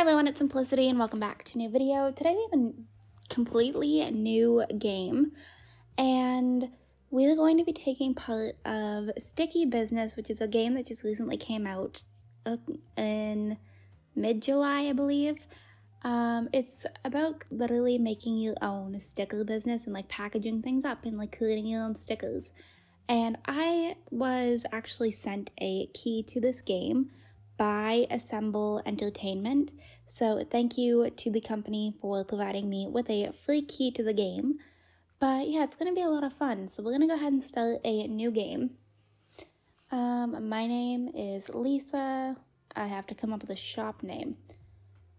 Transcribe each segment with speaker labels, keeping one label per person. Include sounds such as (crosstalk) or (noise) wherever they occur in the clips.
Speaker 1: everyone, it's Simplicity and welcome back to a new video. Today we have a completely new game and we're going to be taking part of Sticky Business, which is a game that just recently came out in mid-July, I believe. Um, it's about literally making your own sticker business and like packaging things up and like creating your own stickers. And I was actually sent a key to this game by Assemble Entertainment. So thank you to the company for providing me with a free key to the game. But yeah, it's going to be a lot of fun. So we're going to go ahead and start a new game. Um, my name is Lisa. I have to come up with a shop name.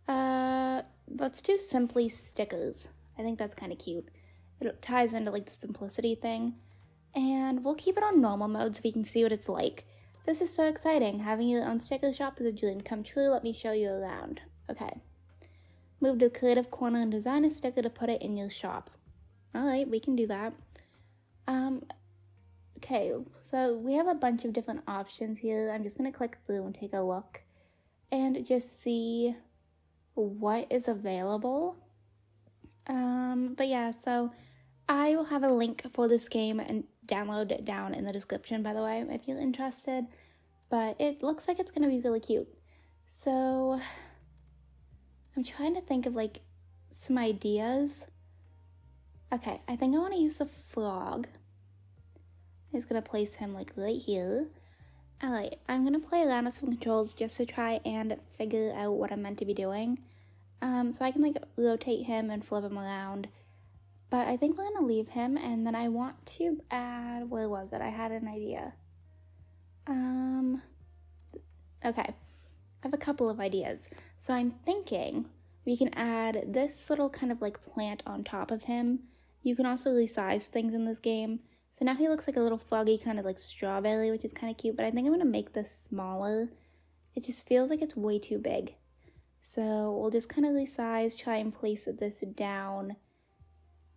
Speaker 1: Uh, let's do Simply Stickers. I think that's kind of cute. It ties into like the simplicity thing. And we'll keep it on normal mode so we can see what it's like. This is so exciting. Having your own sticker shop is a dream come true. Let me show you around. Okay. Move to creative corner and design a sticker to put it in your shop. Alright, we can do that. Um, okay, so we have a bunch of different options here. I'm just going to click through and take a look and just see what is available. Um, but yeah, so I will have a link for this game and download it down in the description, by the way, if you're interested. But it looks like it's going to be really cute. So I'm trying to think of like some ideas. Okay, I think I want to use the frog. I'm just going to place him like right here. Alright, I'm going to play around with some controls just to try and figure out what I'm meant to be doing. Um, so I can like rotate him and flip him around but I think we're going to leave him, and then I want to add, where was it? I had an idea. Um, okay. I have a couple of ideas. So I'm thinking we can add this little kind of like plant on top of him. You can also resize things in this game. So now he looks like a little foggy kind of like strawberry, which is kind of cute, but I think I'm going to make this smaller. It just feels like it's way too big. So we'll just kind of resize, try and place this down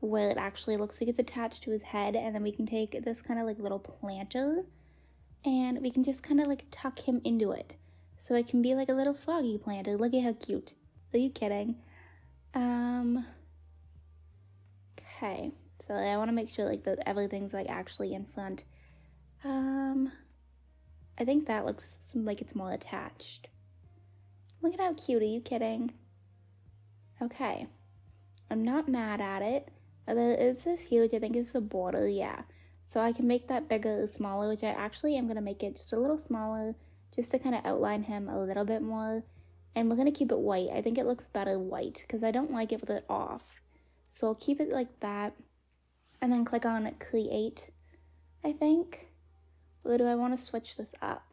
Speaker 1: where it actually looks like. It's attached to his head and then we can take this kind of like little planter and we can just kind of like tuck him into it. So it can be like a little froggy planter. Look at how cute. Are you kidding? Um okay. So i want to make sure like that everything's like actually in front. Um i think that looks like it's more attached. Look at how cute. Are you kidding? Okay. I'm not mad at it is this huge? I think it's the border, yeah. So I can make that bigger or smaller, which I actually am going to make it just a little smaller, just to kind of outline him a little bit more. And we're going to keep it white. I think it looks better white, because I don't like it with it off. So I'll keep it like that. And then click on Create, I think. Or do I want to switch this up?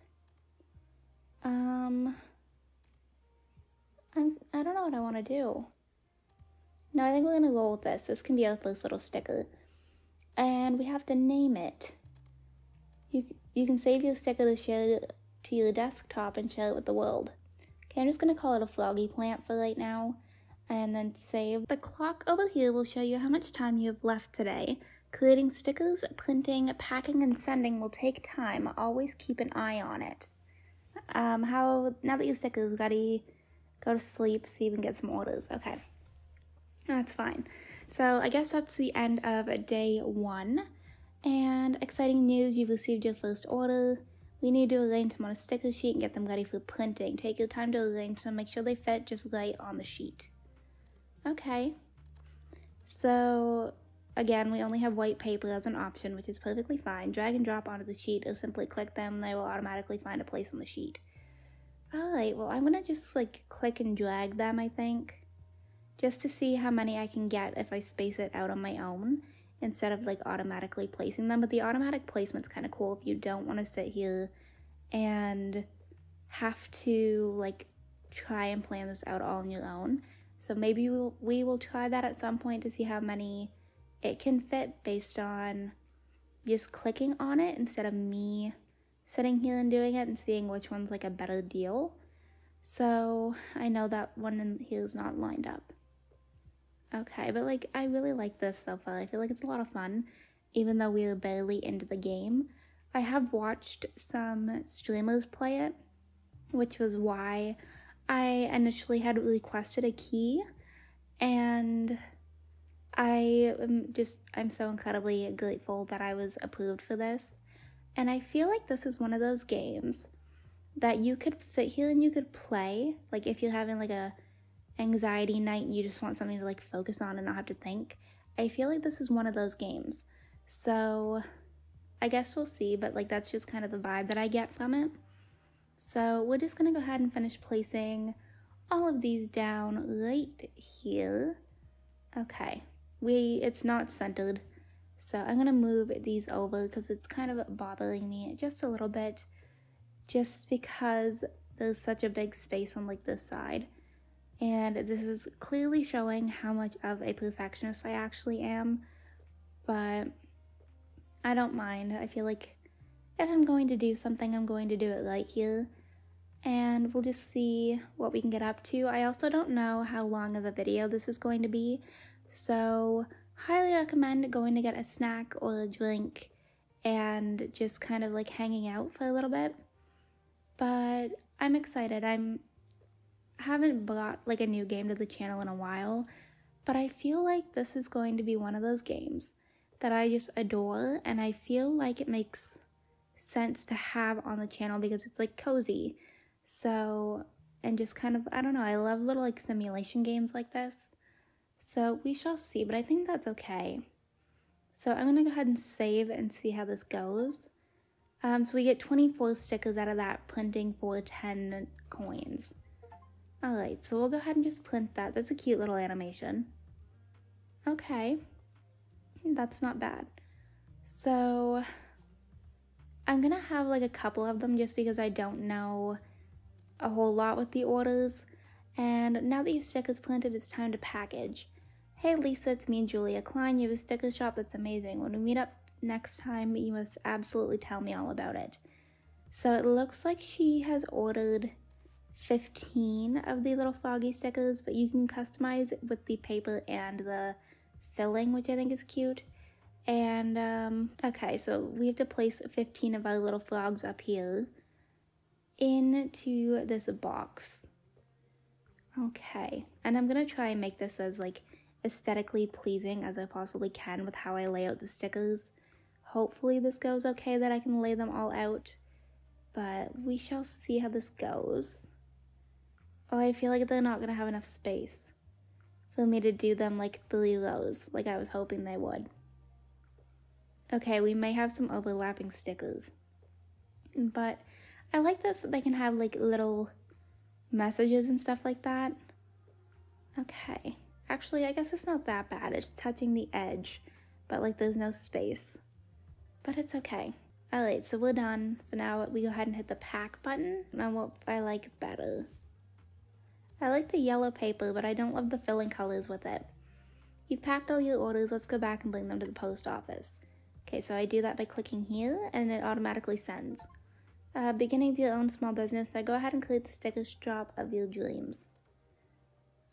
Speaker 1: Um, I'm, I don't know what I want to do. No, I think we're gonna go with this. This can be our first little sticker. And we have to name it. You, you can save your sticker to share it to your desktop and share it with the world. Okay, I'm just gonna call it a froggy plant for right now. And then save. The clock over here will show you how much time you have left today. Creating stickers, printing, packing, and sending will take time. Always keep an eye on it. Um, how, now that your sticker is ready, go to sleep, see if you can get some orders. Okay. That's fine. So I guess that's the end of day one. And exciting news, you've received your first order. We need to arrange them on a sticker sheet and get them ready for printing. Take your time to arrange them, make sure they fit just right on the sheet. Okay. So again, we only have white paper as an option, which is perfectly fine. Drag and drop onto the sheet or simply click them, they will automatically find a place on the sheet. Alright, well I'm gonna just like click and drag them, I think just to see how many I can get if I space it out on my own instead of like automatically placing them. But the automatic placement's kind of cool if you don't want to sit here and have to like try and plan this out all on your own. So maybe we'll, we will try that at some point to see how many it can fit based on just clicking on it instead of me sitting here and doing it and seeing which one's like a better deal. So I know that one in here is not lined up. Okay, but like I really like this so far. I feel like it's a lot of fun, even though we're barely into the game. I have watched some streamers play it, which was why I initially had requested a key and I am just, I'm so incredibly grateful that I was approved for this. And I feel like this is one of those games that you could sit here and you could play. Like if you're having like a anxiety night and you just want something to like focus on and not have to think. I feel like this is one of those games. So I guess we'll see, but like that's just kind of the vibe that I get from it. So we're just gonna go ahead and finish placing all of these down right here. Okay, we it's not centered. So I'm gonna move these over because it's kind of bothering me just a little bit just because there's such a big space on like this side. And this is clearly showing how much of a perfectionist I actually am. But I don't mind. I feel like if I'm going to do something, I'm going to do it right here. And we'll just see what we can get up to. I also don't know how long of a video this is going to be. So highly recommend going to get a snack or a drink and just kind of like hanging out for a little bit. But I'm excited. I'm haven't brought like a new game to the channel in a while, but I feel like this is going to be one of those games that I just adore and I feel like it makes sense to have on the channel because it's like cozy. So, and just kind of, I don't know, I love little like simulation games like this. So we shall see, but I think that's okay. So I'm gonna go ahead and save and see how this goes. Um, so we get 24 stickers out of that, printing for 10 coins. Alright, so we'll go ahead and just print that. That's a cute little animation. Okay, that's not bad. So I'm gonna have like a couple of them just because I don't know a whole lot with the orders. And now that your stickers planted, it's time to package. Hey Lisa, it's me and Julia Klein. You have a sticker shop that's amazing. When we meet up next time, you must absolutely tell me all about it. So it looks like she has ordered 15 of the little foggy stickers, but you can customize with the paper and the filling, which I think is cute. And, um, okay, so we have to place 15 of our little frogs up here into this box. Okay, and I'm gonna try and make this as, like, aesthetically pleasing as I possibly can with how I lay out the stickers. Hopefully this goes okay that I can lay them all out, but we shall see how this goes. Oh, I feel like they're not gonna have enough space for me to do them like three rows, like I was hoping they would. Okay, we may have some overlapping stickers. But I like this so they can have like little messages and stuff like that. Okay. Actually, I guess it's not that bad. It's touching the edge, but like there's no space. But it's okay. Alright, so we're done. So now we go ahead and hit the pack button on what I like better. I like the yellow paper, but I don't love the filling colors with it. You've packed all your orders, let's go back and bring them to the post office. Okay, so I do that by clicking here, and it automatically sends. Uh, beginning of your own small business, now go ahead and create the sticker shop of your dreams.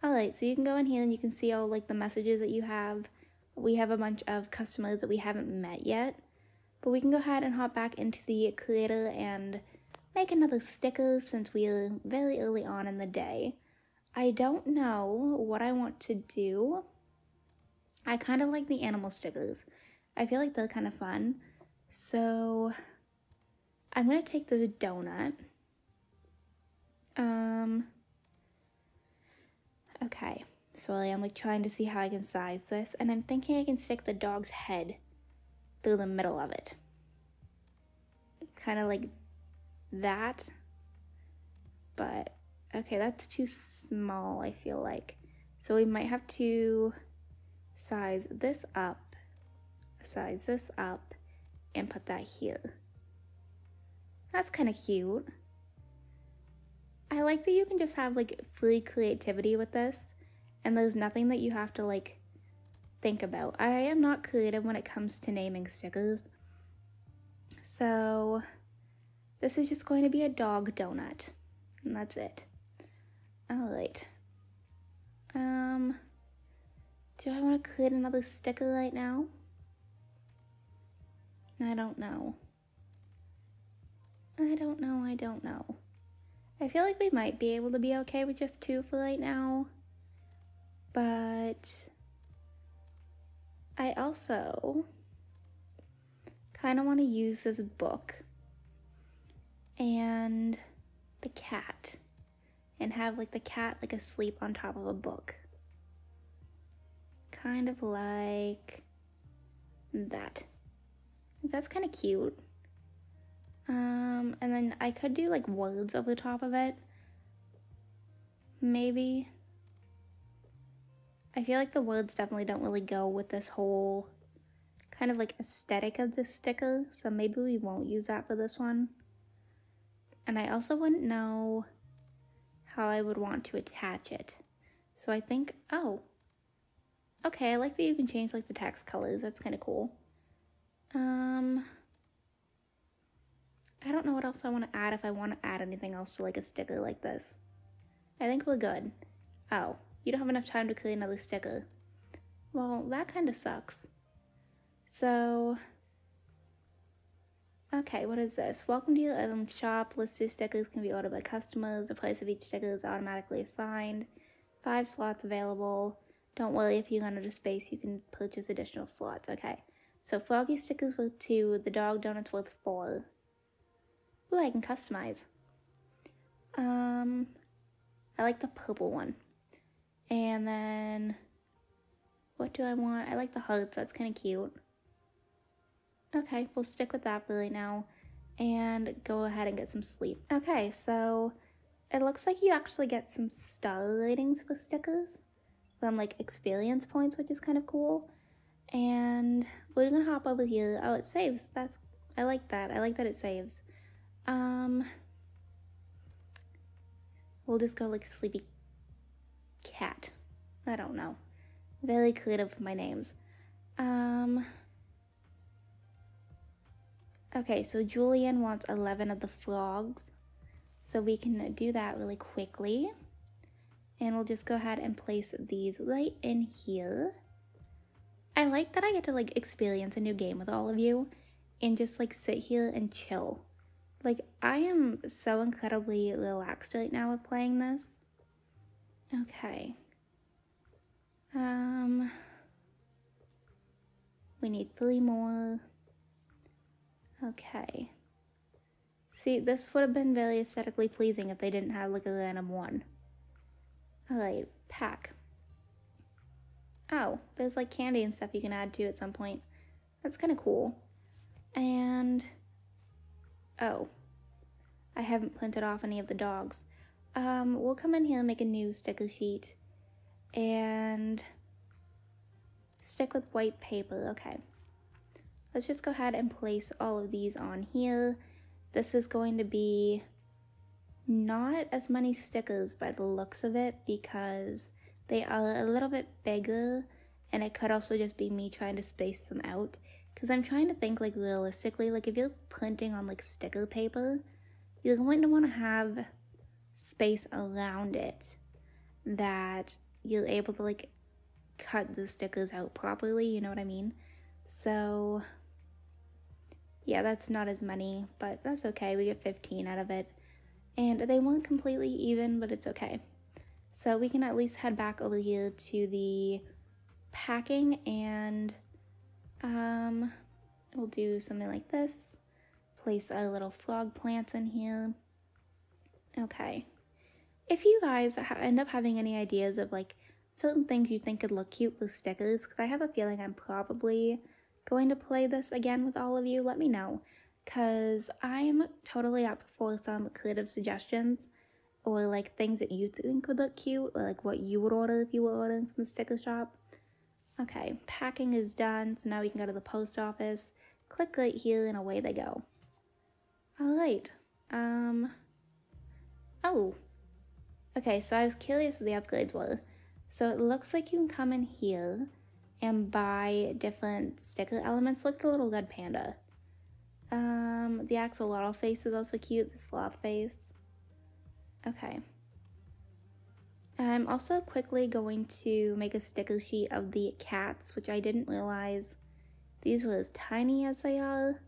Speaker 1: Alright, so you can go in here and you can see all like the messages that you have. We have a bunch of customers that we haven't met yet, but we can go ahead and hop back into the creator and make another sticker since we're very early on in the day. I don't know what I want to do. I kind of like the animal stickers. I feel like they're kind of fun. So I'm going to take the donut. Um, okay, so I'm like trying to see how I can size this. And I'm thinking I can stick the dog's head through the middle of it. Kind of like that. But Okay, that's too small, I feel like. So we might have to size this up, size this up, and put that here. That's kind of cute. I like that you can just have like free creativity with this and there's nothing that you have to like think about. I am not creative when it comes to naming stickers. So this is just going to be a dog donut and that's it. Alright. Um, do I want to create another sticker right now? I don't know. I don't know, I don't know. I feel like we might be able to be okay with just two for right now. But I also kind of want to use this book and the cat and have like the cat like asleep on top of a book. Kind of like that. That's kind of cute. Um, and then I could do like words over the top of it. Maybe. I feel like the words definitely don't really go with this whole kind of like aesthetic of this sticker, so maybe we won't use that for this one. And I also wouldn't know how I would want to attach it. So I think, oh, okay, I like that you can change like the text colors. That's kind of cool. Um, I don't know what else I want to add if I want to add anything else to like a sticker like this. I think we're good. Oh, you don't have enough time to create another sticker. Well, that kind of sucks. So, okay, what is this? Welcome to your item shop. Listed stickers can be ordered by customers. The price of each sticker is automatically assigned. Five slots available. Don't worry if you run out of space, you can purchase additional slots. Okay, so Froggy stickers worth two, the dog donuts worth four. Ooh, I can customize. Um, I like the purple one. And then, what do I want? I like the hearts, that's kind of cute. Okay, we'll stick with that right now and go ahead and get some sleep. Okay, so it looks like you actually get some star ratings for stickers from like experience points, which is kind of cool. And we're gonna hop over here. Oh, it saves. That's I like that. I like that it saves. Um, we'll just go like sleepy cat. I don't know. Very creative with my names. Um, okay, so Julian wants 11 of the frogs. So we can do that really quickly. And we'll just go ahead and place these right in here. I like that I get to like experience a new game with all of you and just like sit here and chill. Like I am so incredibly relaxed right now with playing this. Okay. Um we need three more. Okay. See, this would have been very aesthetically pleasing if they didn't have like a random one. Alright, pack. Oh, there's like candy and stuff you can add to at some point. That's kind of cool. And, oh, I haven't printed off any of the dogs. Um, we'll come in here and make a new sticker sheet and stick with white paper. Okay. Let's just go ahead and place all of these on here. This is going to be not as many stickers by the looks of it because they are a little bit bigger and it could also just be me trying to space them out because I'm trying to think like realistically like if you're printing on like sticker paper you're going to want to have space around it that you're able to like cut the stickers out properly you know what I mean so yeah that's not as many but that's okay we get 15 out of it and they weren't completely even but it's okay so we can at least head back over here to the packing and um, we'll do something like this. Place a little frog plant in here. Okay. If you guys end up having any ideas of like certain things you think could look cute with stickers, because I have a feeling I'm probably going to play this again with all of you, let me know. Because I'm totally up for some creative suggestions or like things that you think would look cute or like what you would order if you were ordering from the sticker shop. Okay, packing is done, so now we can go to the post office. Click right here and away they go. Alright, um, oh, okay, so I was curious what the upgrades were. So it looks like you can come in here and buy different sticker elements. At the little red panda. Um, the axolotl face is also cute, the sloth face. Okay. I'm also quickly going to make a sticker sheet of the cats, which I didn't realize these were as tiny as they are.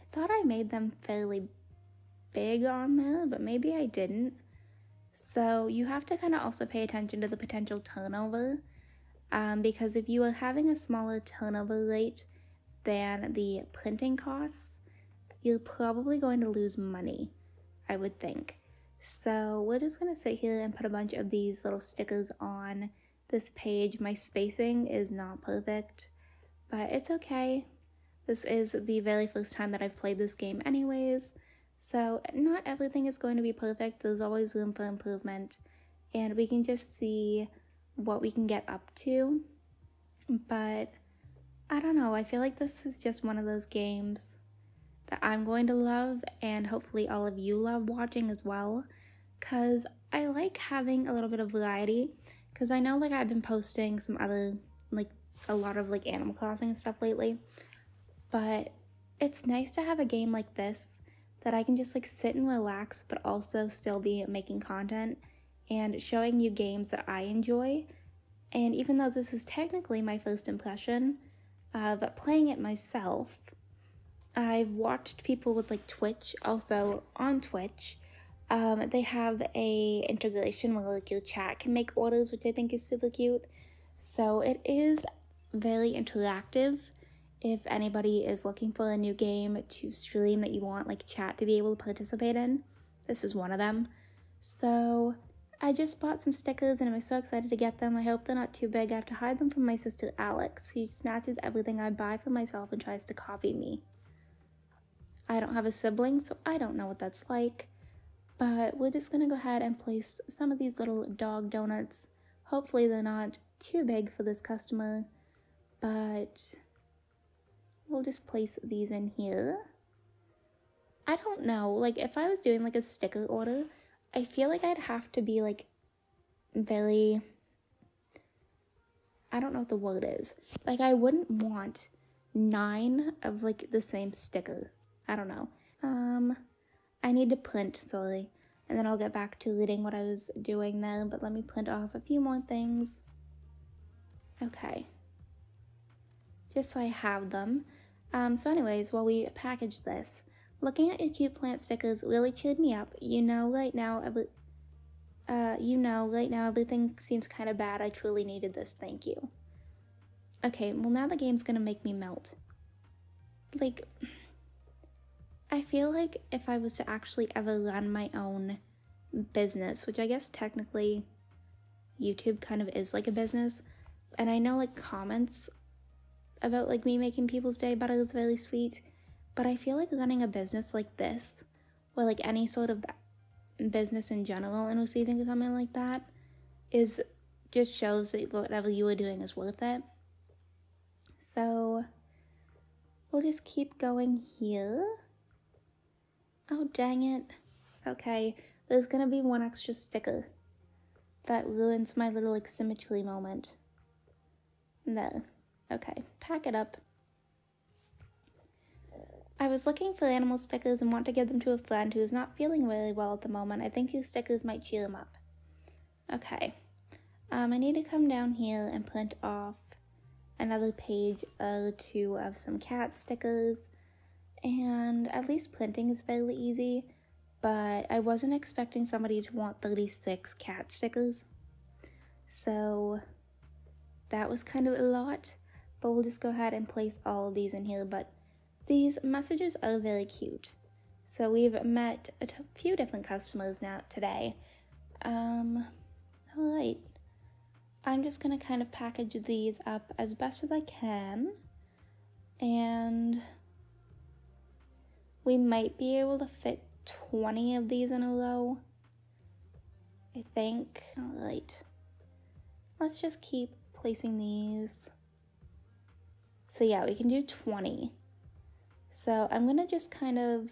Speaker 1: I thought I made them fairly big on there, but maybe I didn't. So you have to kind of also pay attention to the potential turnover um, because if you are having a smaller turnover rate than the printing costs, you're probably going to lose money, I would think. So we're just going to sit here and put a bunch of these little stickers on this page. My spacing is not perfect, but it's okay. This is the very first time that I've played this game anyways, so not everything is going to be perfect. There's always room for improvement, and we can just see what we can get up to. But I don't know, I feel like this is just one of those games that I'm going to love, and hopefully all of you love watching as well, because I like having a little bit of variety. Because I know, like, I've been posting some other, like, a lot of, like, Animal Crossing stuff lately, but it's nice to have a game like this that I can just, like, sit and relax, but also still be making content and showing you games that I enjoy. And even though this is technically my first impression of playing it myself, I've watched people with like Twitch, also on Twitch. Um, they have a integration where like your chat can make orders, which I think is super cute. So it is very interactive. If anybody is looking for a new game to stream that you want like chat to be able to participate in, this is one of them. So I just bought some stickers and I'm so excited to get them. I hope they're not too big. I have to hide them from my sister Alex. She snatches everything I buy for myself and tries to copy me. I don't have a sibling, so I don't know what that's like. But we're just gonna go ahead and place some of these little dog donuts. Hopefully they're not too big for this customer, but we'll just place these in here. I don't know, like if I was doing like a sticker order, I feel like I'd have to be like very I don't know what the word is. Like I wouldn't want nine of like the same sticker. I don't know. Um I need to print slowly and then I'll get back to reading what I was doing then, but let me print off a few more things. Okay. Just so I have them. Um, so anyways, while we package this, Looking at your cute plant stickers really cheered me up. You know, right now, uh, you know, right now everything seems kind of bad. I truly needed this. Thank you. Okay, well now the game's gonna make me melt. Like, (sighs) I feel like if I was to actually ever run my own business, which I guess technically YouTube kind of is like a business, and I know like comments about like me making people's day better is really sweet but I feel like running a business like this, or like any sort of business in general, and receiving something like that, is just shows that whatever you are doing is worth it. So we'll just keep going here. Oh, dang it. Okay, there's gonna be one extra sticker. That ruins my little like symmetry moment. No. Okay, pack it up. I was looking for animal stickers and want to give them to a friend who is not feeling really well at the moment. I think these stickers might cheer him up. Okay. Um, I need to come down here and print off another page or two of some cat stickers. And at least printing is fairly easy, but I wasn't expecting somebody to want 36 cat stickers. So that was kind of a lot, but we'll just go ahead and place all of these in here. But these messages are very cute. So we've met a few different customers now today. Um, all right. I'm just going to kind of package these up as best as I can. And we might be able to fit 20 of these in a row. I think. All right. Let's just keep placing these. So yeah, we can do 20. So I'm going to just kind of,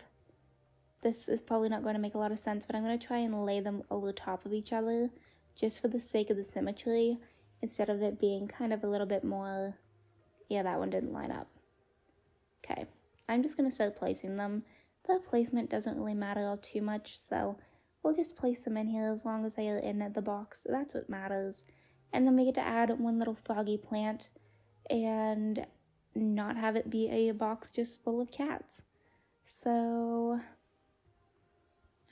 Speaker 1: this is probably not going to make a lot of sense, but I'm going to try and lay them over top of each other just for the sake of the symmetry instead of it being kind of a little bit more, yeah, that one didn't line up. Okay, I'm just going to start placing them. The placement doesn't really matter all too much, so we'll just place them in here as long as they are in the box. That's what matters. And then we get to add one little froggy plant and not have it be a box just full of cats. So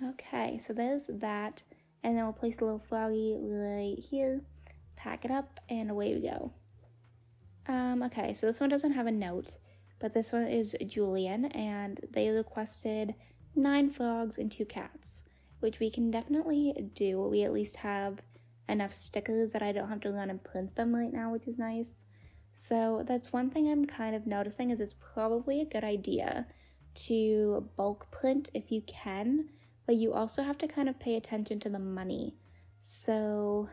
Speaker 1: Okay, so there's that. And then we'll place a little froggy right here, pack it up, and away we go. Um, okay, so this one doesn't have a note, but this one is Julian, and they requested nine frogs and two cats, which we can definitely do. We at least have enough stickers that I don't have to run and print them right now, which is nice. So that's one thing I'm kind of noticing is it's probably a good idea to bulk print if you can, but you also have to kind of pay attention to the money. So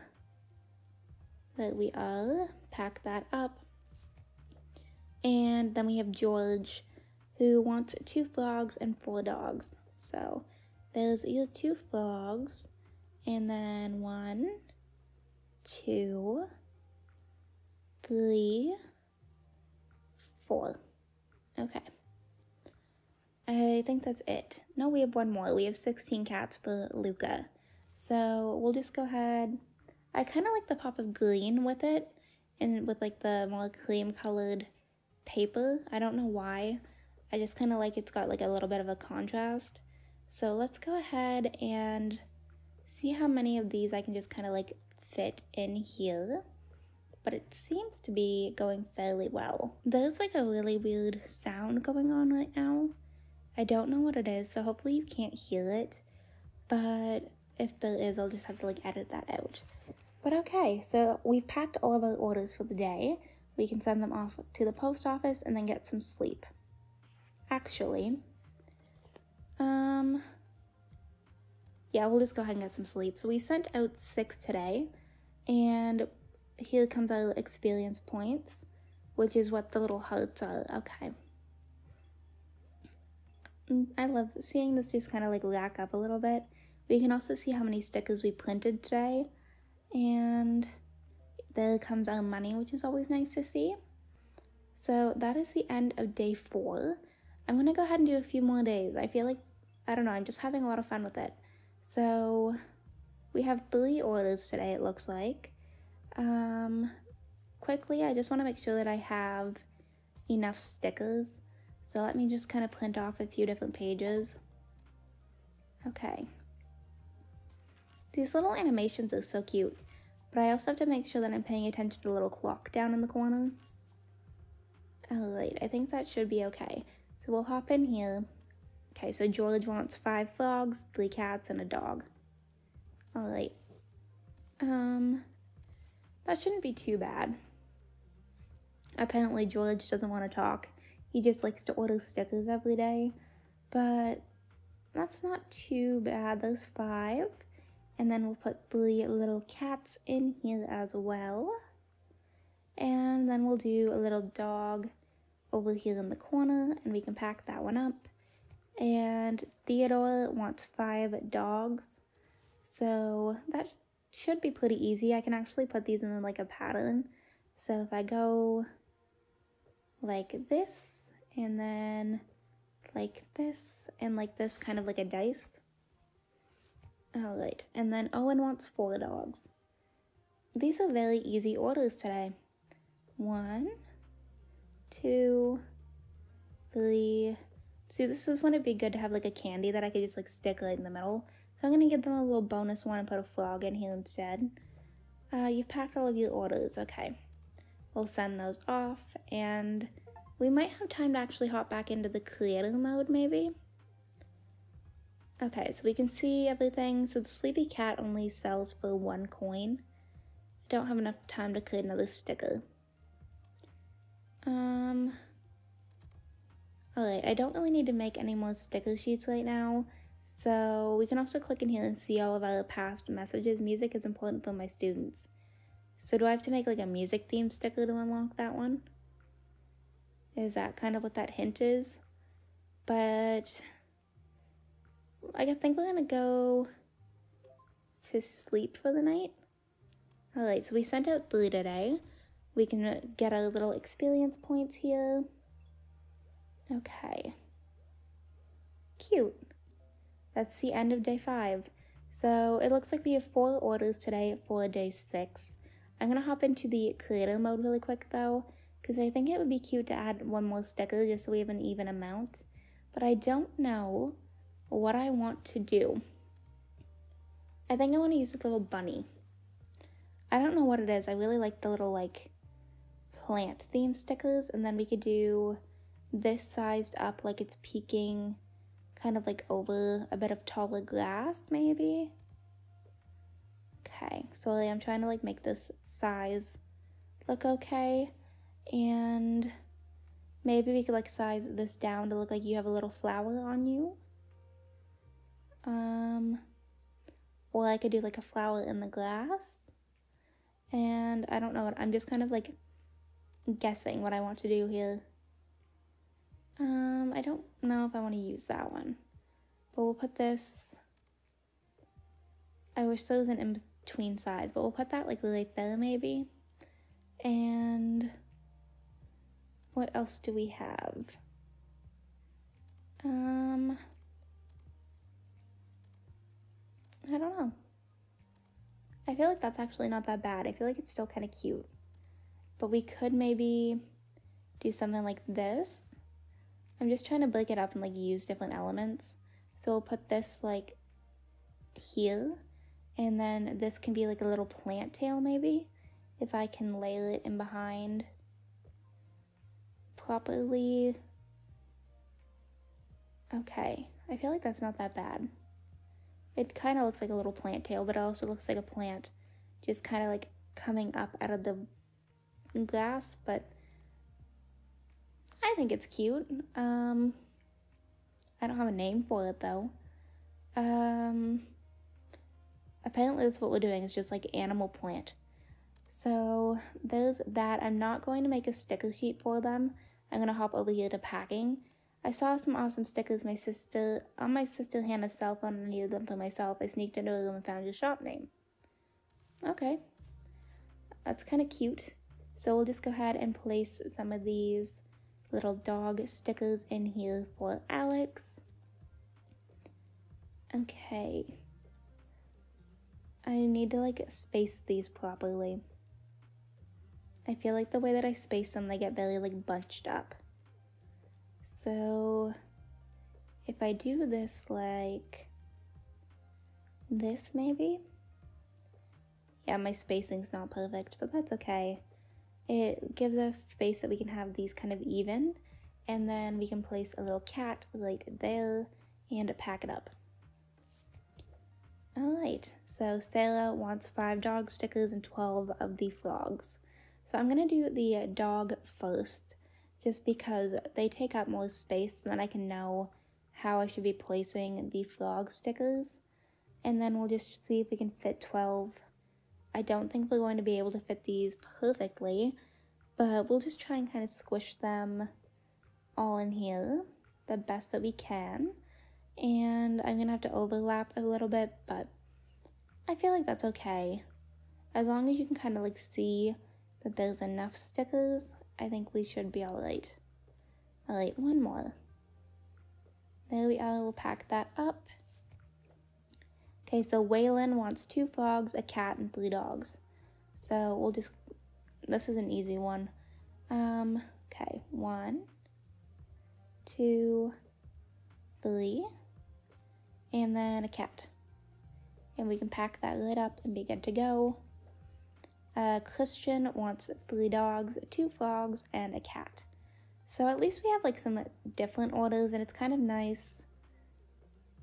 Speaker 1: that we all pack that up. And then we have George who wants two frogs and four dogs. So there's either two frogs and then one, two, three, four. Okay. I think that's it. No, we have one more. We have 16 cats for Luca. So we'll just go ahead. I kind of like the pop of green with it and with like the more cream colored paper. I don't know why. I just kind of like it's got like a little bit of a contrast. So let's go ahead and see how many of these I can just kind of like fit in here. But it seems to be going fairly well. There's like a really weird sound going on right now. I don't know what it is, so hopefully you can't hear it. But if there is, I'll just have to like edit that out. But okay, so we've packed all of our orders for the day. We can send them off to the post office and then get some sleep. Actually, um, yeah, we'll just go ahead and get some sleep. So we sent out six today, and here comes our experience points, which is what the little hearts are. Okay. Mm, I love seeing this just kind of like rack up a little bit. We can also see how many stickers we printed today. And there comes our money, which is always nice to see. So that is the end of day four. I'm gonna go ahead and do a few more days. I feel like, I don't know, I'm just having a lot of fun with it. So we have three orders today, it looks like. Um, quickly, I just wanna make sure that I have enough stickers so let me just kind of print off a few different pages. Okay. These little animations are so cute, but I also have to make sure that I'm paying attention to the little clock down in the corner. Alright, I think that should be okay. So we'll hop in here. Okay, so George wants five frogs, three cats, and a dog. Alright. Um, that shouldn't be too bad. Apparently George doesn't want to talk. He just likes to order stickers every day. But that's not too bad. There's five. And then we'll put three little cats in here as well. And then we'll do a little dog over here in the corner and we can pack that one up. And Theodore wants five dogs. So that should be pretty easy. I can actually put these in like a pattern. So if I go like this, and then like this and like this kind of like a dice. All right, and then Owen wants four dogs. These are very easy orders today. One, two, three. See, this is when it'd be good to have like a candy that I could just like stick right in the middle. So I'm gonna give them a little bonus one and put a frog in here instead. Uh, you've packed all of your orders, okay. We'll send those off and we might have time to actually hop back into the creator mode, maybe. Okay, so we can see everything. So the sleepy cat only sells for one coin. I don't have enough time to create another sticker. Um, Alright, I don't really need to make any more sticker sheets right now. So we can also click in here and see all of our past messages. Music is important for my students. So do I have to make like a music theme sticker to unlock that one? Is that kind of what that hint is? But I think we're gonna go to sleep for the night. All right, so we sent out three today. We can uh, get our little experience points here. Okay. Cute. That's the end of day five. So it looks like we have four orders today for day six. I'm gonna hop into the creator mode really quick though because I think it would be cute to add one more sticker just so we have an even amount. But I don't know what I want to do. I think I want to use this little bunny. I don't know what it is. I really like the little like plant theme stickers and then we could do this sized up like it's peeking kind of like over a bit of taller glass maybe. Okay, so I'm trying to like make this size look okay and maybe we could like size this down to look like you have a little flower on you. Um, or I could do like a flower in the glass. And I don't know what, I'm just kind of like guessing what I want to do here. Um, I don't know if I want to use that one. But we'll put this, I wish there was an in-between size, but we'll put that like right there maybe. And what else do we have? Um, I don't know. I feel like that's actually not that bad. I feel like it's still kind of cute. But we could maybe do something like this. I'm just trying to break it up and like use different elements. So we'll put this like here. And then this can be like a little plant tail maybe. If I can layer it in behind properly. Okay, I feel like that's not that bad. It kind of looks like a little plant tail, but it also looks like a plant just kind of like coming up out of the glass, but I think it's cute. Um, I don't have a name for it though. Um, apparently that's what we're doing. It's just like animal plant. So there's that. I'm not going to make a sticker sheet for them. I'm going to hop over here to packing. I saw some awesome stickers my sister on my sister Hannah's cell phone and needed them for myself. I sneaked into a room and found your shop name. Okay. That's kind of cute. So we'll just go ahead and place some of these little dog stickers in here for Alex. Okay. I need to like space these properly. I feel like the way that I space them, they get very like bunched up. So if I do this like this maybe, yeah, my spacing's not perfect, but that's okay. It gives us space that we can have these kind of even, and then we can place a little cat right there and pack it up. Alright, so Sarah wants 5 dog stickers and 12 of the frogs. So I'm to do the dog first, just because they take up more space, and then I can know how I should be placing the frog stickers. And then we'll just see if we can fit 12. I don't think we're going to be able to fit these perfectly, but we'll just try and kind of squish them all in here the best that we can. And I'm going to have to overlap a little bit, but I feel like that's okay. As long as you can kind of like see that there's enough stickers, I think we should be alright. Alright, one more. There we are, we'll pack that up. Okay, so Waylon wants two frogs, a cat, and three dogs. So we'll just, this is an easy one. Um, okay, one, two, three, and then a cat. And we can pack that lid up and be good to go. Uh, Christian wants three dogs, two frogs, and a cat. So at least we have like some different orders, and it's kind of nice.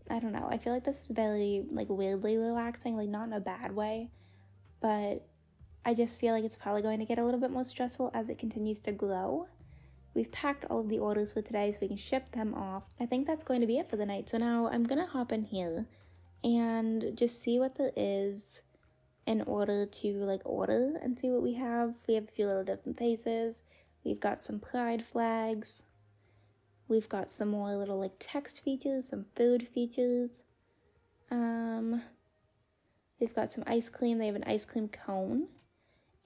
Speaker 1: I don't know. I feel like this is very like weirdly relaxing, like not in a bad way, but I just feel like it's probably going to get a little bit more stressful as it continues to grow. We've packed all of the orders for today so we can ship them off. I think that's going to be it for the night. So now I'm gonna hop in here and just see what there is in order to like order and see what we have. We have a few little different faces. We've got some pride flags. We've got some more little like text features, some food features. Um, we've got some ice cream. They have an ice cream cone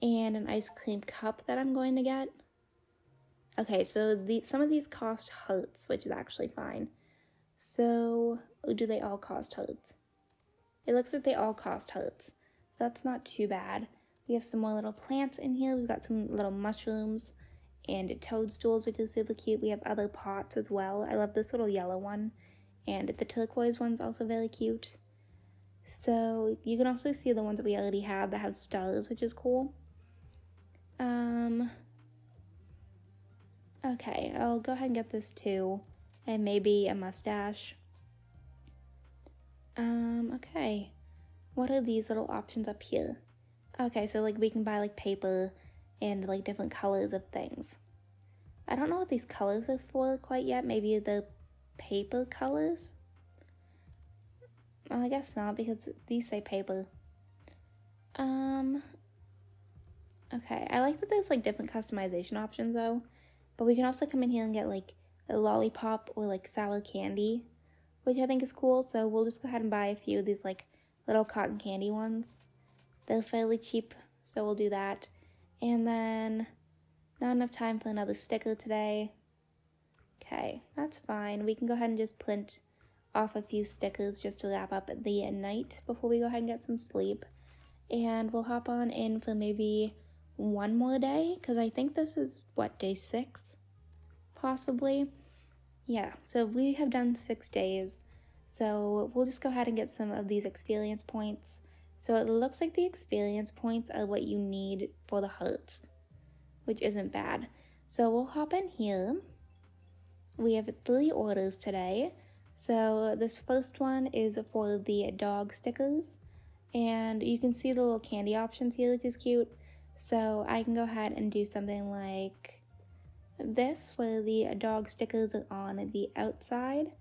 Speaker 1: and an ice cream cup that I'm going to get. Okay, so the some of these cost hearts, which is actually fine. So, do they all cost hearts? It looks like they all cost hearts So that's not too bad. We have some more little plants in here. We've got some little mushrooms and toadstools, which is super cute. We have other pots as well. I love this little yellow one. And the turquoise one's also very cute. So you can also see the ones that we already have that have stars, which is cool. Um, okay, I'll go ahead and get this too. And maybe a mustache. Um, okay. What are these little options up here? Okay, so like we can buy like paper and like different colors of things. I don't know what these colors are for quite yet. Maybe the paper colors? Well, I guess not because these say paper. Um, okay, I like that there's like different customization options though. But we can also come in here and get like a lollipop or like sour candy, which I think is cool. So we'll just go ahead and buy a few of these like little cotton candy ones. They're fairly cheap, so we'll do that. And then not enough time for another sticker today. Okay, that's fine. We can go ahead and just print off a few stickers just to wrap up the night before we go ahead and get some sleep. And we'll hop on in for maybe one more day because I think this is what day six, possibly. Yeah, so we have done six days. So we'll just go ahead and get some of these experience points. So it looks like the experience points are what you need for the hearts, which isn't bad. So we'll hop in here. We have three orders today. So this first one is for the dog stickers. And you can see the little candy options here, which is cute. So I can go ahead and do something like this, where the dog stickers are on the outside.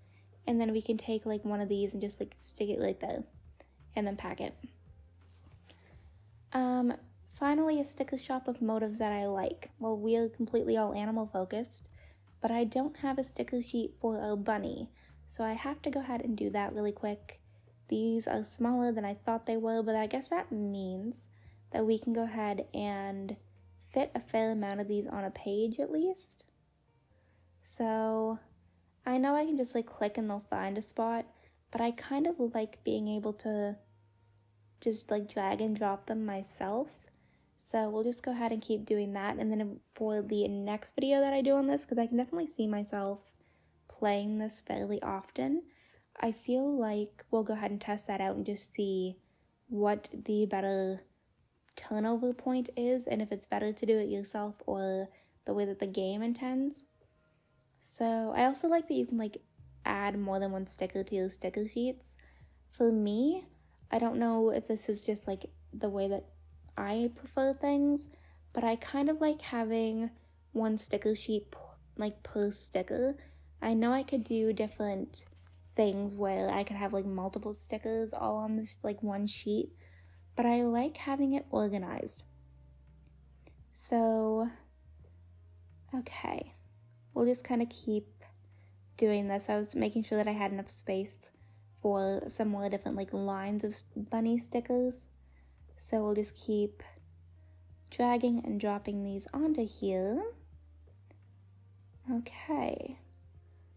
Speaker 1: And then we can take like one of these and just like stick it right there. And then pack it. Um, finally, a sticker shop of motives that I like. Well, we're completely all animal focused but I don't have a sticker sheet for a bunny, so I have to go ahead and do that really quick. These are smaller than I thought they were, but I guess that means that we can go ahead and fit a fair amount of these on a page at least. So I know I can just like click and they'll find a spot, but I kind of like being able to just like drag and drop them myself. So we'll just go ahead and keep doing that. And then for the next video that I do on this, because I can definitely see myself playing this fairly often, I feel like we'll go ahead and test that out and just see what the better turnover point is and if it's better to do it yourself or the way that the game intends. So I also like that you can like add more than one sticker to your sticker sheets. For me, I don't know if this is just like the way that I prefer things, but I kind of like having one sticker sheet like per sticker. I know I could do different things where I could have like multiple stickers all on this like one sheet, but I like having it organized. So, okay, we'll just kind of keep doing this. I was making sure that I had enough space for some more different like lines of bunny stickers. So we'll just keep dragging and dropping these onto here. Okay.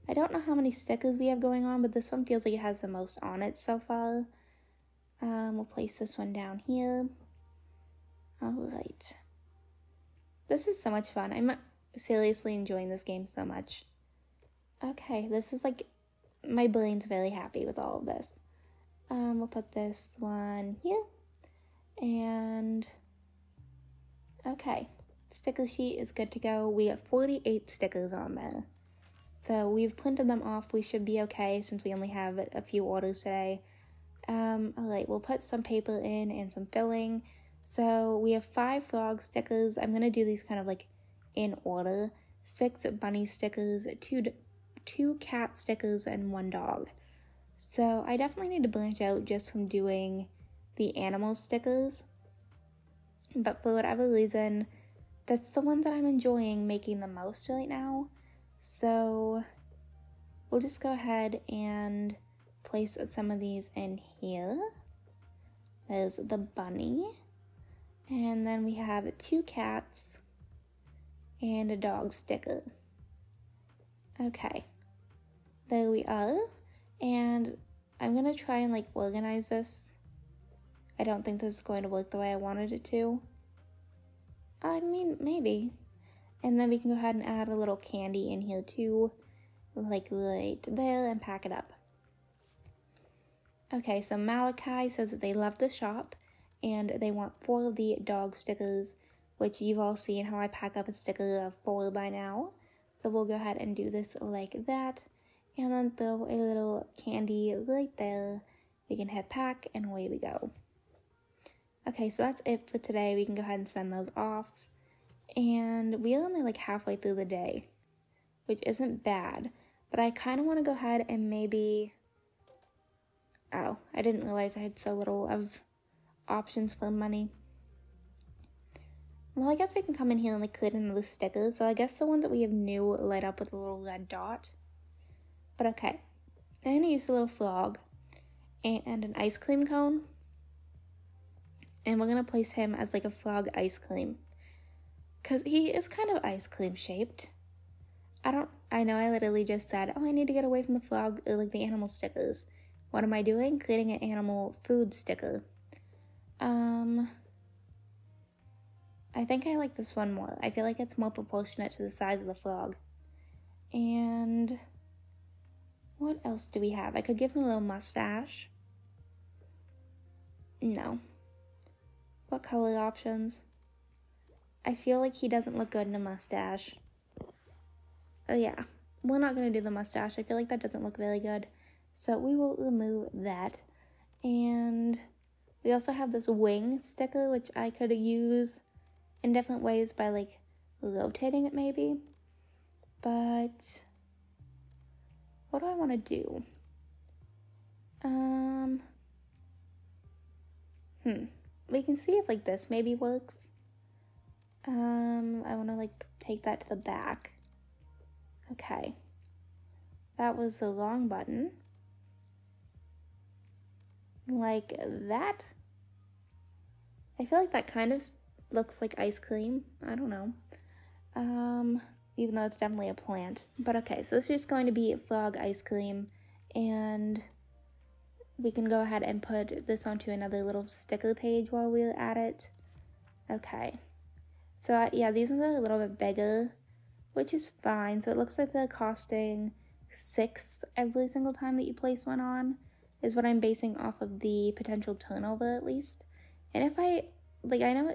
Speaker 1: I don't know how many stickers we have going on, but this one feels like it has the most on it so far. Um, we'll place this one down here. Alright. This is so much fun. I'm seriously enjoying this game so much. Okay, this is like, my brain's very happy with all of this. Um, we'll put this one here. And okay, sticker sheet is good to go. We have 48 stickers on there. So we've printed them off. We should be okay since we only have a few orders today. Um, all right, we'll put some paper in and some filling. So we have five frog stickers. I'm gonna do these kind of like in order. Six bunny stickers, two two cat stickers, and one dog. So I definitely need to branch out just from doing the animal stickers. But for whatever reason, that's the one that I'm enjoying making the most right now. So we'll just go ahead and place some of these in here. There's the bunny. And then we have two cats and a dog sticker. Okay, there we are. And I'm gonna try and like organize this I don't think this is going to work the way I wanted it to. I mean, maybe. And then we can go ahead and add a little candy in here too, like right there, and pack it up. Okay, so Malachi says that they love the shop and they want four of the dog stickers, which you've all seen how I pack up a sticker of four by now. So we'll go ahead and do this like that and then throw a little candy right there. We can hit pack and away we go. Okay, so that's it for today. We can go ahead and send those off. And we're only like halfway through the day, which isn't bad. But I kind of want to go ahead and maybe... Oh, I didn't realize I had so little of options for money. Well, I guess we can come in here and like click the stickers. So I guess the ones that we have new light up with a little red dot. But okay. I'm to use a little frog and an ice cream cone. And we're to place him as like a frog ice cream. Because he is kind of ice cream shaped. I don't, I know I literally just said, oh, I need to get away from the frog, or like the animal stickers. What am I doing? Creating an animal food sticker. Um, I think I like this one more. I feel like it's more proportionate to the size of the frog. And what else do we have? I could give him a little mustache. No. What color options? I feel like he doesn't look good in a mustache. Oh yeah, we're not going to do the mustache. I feel like that doesn't look very good. So we will remove that. And we also have this wing sticker, which I could use in different ways by like rotating it maybe. But what do I want to do? Um, hmm. We can see if like this maybe works. Um, I want to like take that to the back. Okay. That was the long button. Like that. I feel like that kind of looks like ice cream. I don't know. Um, even though it's definitely a plant. But okay, so this is going to be frog ice cream. And we can go ahead and put this onto another little sticker page while we're at it. Okay. So uh, yeah, these ones are a little bit bigger, which is fine. So it looks like they're costing six every single time that you place one on, is what I'm basing off of the potential turnover at least. And if I, like, I know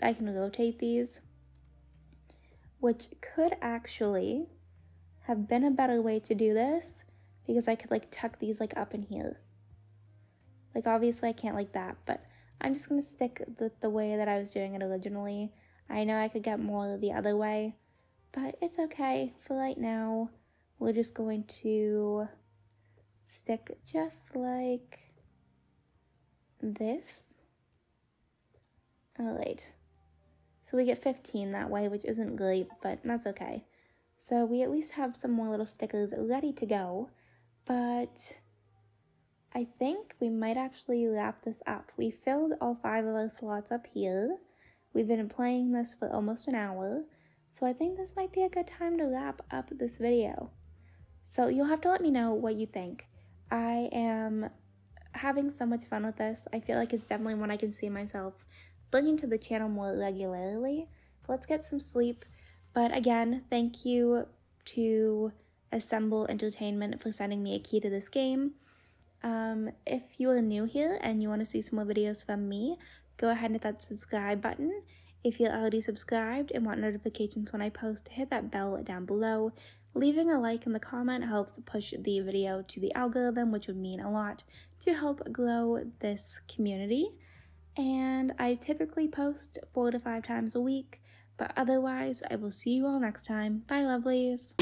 Speaker 1: I can rotate these, which could actually have been a better way to do this because I could like tuck these like up in here. Like obviously I can't like that, but I'm just gonna stick the, the way that I was doing it originally. I know I could get more the other way, but it's okay. For right now, we're just going to stick just like this. Alright. So we get 15 that way, which isn't great, but that's okay. So we at least have some more little stickers ready to go, but I think we might actually wrap this up. We filled all five of our slots up here. We've been playing this for almost an hour, so I think this might be a good time to wrap up this video. So you'll have to let me know what you think. I am having so much fun with this. I feel like it's definitely one I can see myself bringing to the channel more regularly. Let's get some sleep. But again, thank you to Assemble Entertainment for sending me a key to this game. Um, if you are new here and you want to see some more videos from me, go ahead and hit that subscribe button. If you're already subscribed and want notifications when I post, hit that bell down below. Leaving a like in the comment helps push the video to the algorithm, which would mean a lot to help grow this community and I typically post four to five times a week. But otherwise, I will see you all next time. Bye, lovelies.